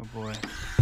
Oh boy.